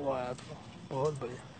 वो आया था बहुत बढ़िया।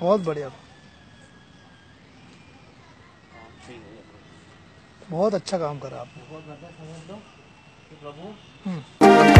बहुत बढ़िया। बहुत अच्छा काम करा आपने। बहुत समझ लो कि प्रभु हम्म।